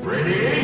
Ready?